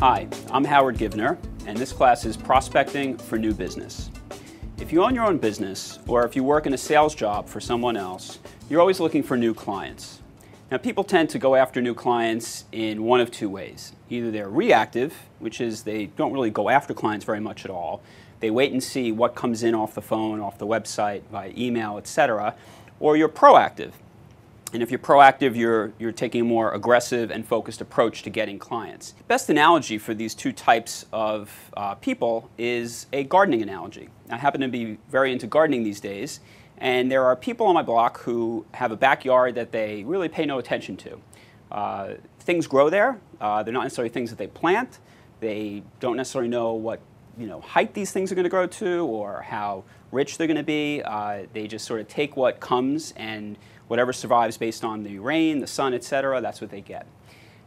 Hi, I'm Howard Givner, and this class is Prospecting for New Business. If you own your own business, or if you work in a sales job for someone else, you're always looking for new clients. Now, people tend to go after new clients in one of two ways. Either they're reactive, which is they don't really go after clients very much at all. They wait and see what comes in off the phone, off the website, by email, etc. Or you're proactive, and if you're proactive, you're, you're taking a more aggressive and focused approach to getting clients. Best analogy for these two types of uh, people is a gardening analogy. I happen to be very into gardening these days, and there are people on my block who have a backyard that they really pay no attention to. Uh, things grow there. Uh, they're not necessarily things that they plant. They don't necessarily know what you know height these things are going to grow to or how rich they're going to be. Uh, they just sort of take what comes and whatever survives based on the rain, the sun, etc., that's what they get.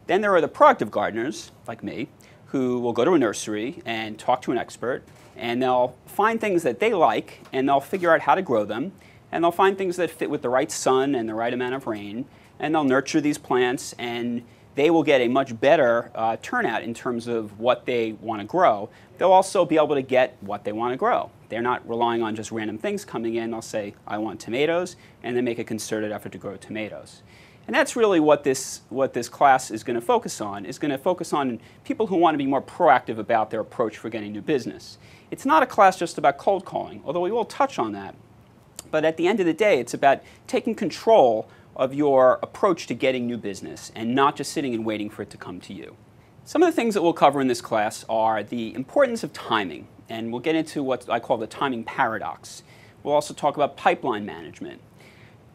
Then there are the productive gardeners, like me, who will go to a nursery and talk to an expert, and they'll find things that they like, and they'll figure out how to grow them, and they'll find things that fit with the right sun and the right amount of rain, and they'll nurture these plants, and they will get a much better uh, turnout in terms of what they want to grow. They'll also be able to get what they want to grow. They're not relying on just random things coming in. They'll say, I want tomatoes, and then make a concerted effort to grow tomatoes. And that's really what this, what this class is going to focus on, is going to focus on people who want to be more proactive about their approach for getting new business. It's not a class just about cold calling, although we will touch on that. But at the end of the day, it's about taking control of your approach to getting new business and not just sitting and waiting for it to come to you. Some of the things that we'll cover in this class are the importance of timing, and we'll get into what I call the timing paradox. We'll also talk about pipeline management.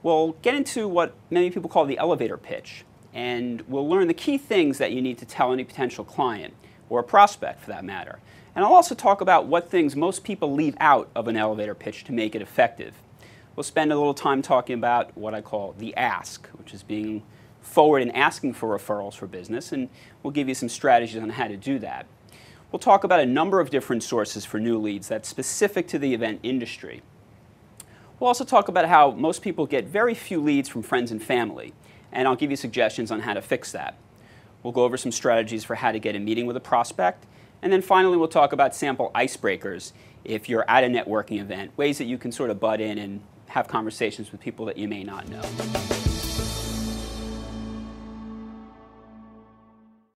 We'll get into what many people call the elevator pitch, and we'll learn the key things that you need to tell any potential client, or a prospect for that matter. And I'll also talk about what things most people leave out of an elevator pitch to make it effective. We'll spend a little time talking about what I call the ask, which is being forward and asking for referrals for business, and we'll give you some strategies on how to do that. We'll talk about a number of different sources for new leads that's specific to the event industry. We'll also talk about how most people get very few leads from friends and family, and I'll give you suggestions on how to fix that. We'll go over some strategies for how to get a meeting with a prospect, and then finally we'll talk about sample icebreakers if you're at a networking event, ways that you can sort of butt in and have conversations with people that you may not know.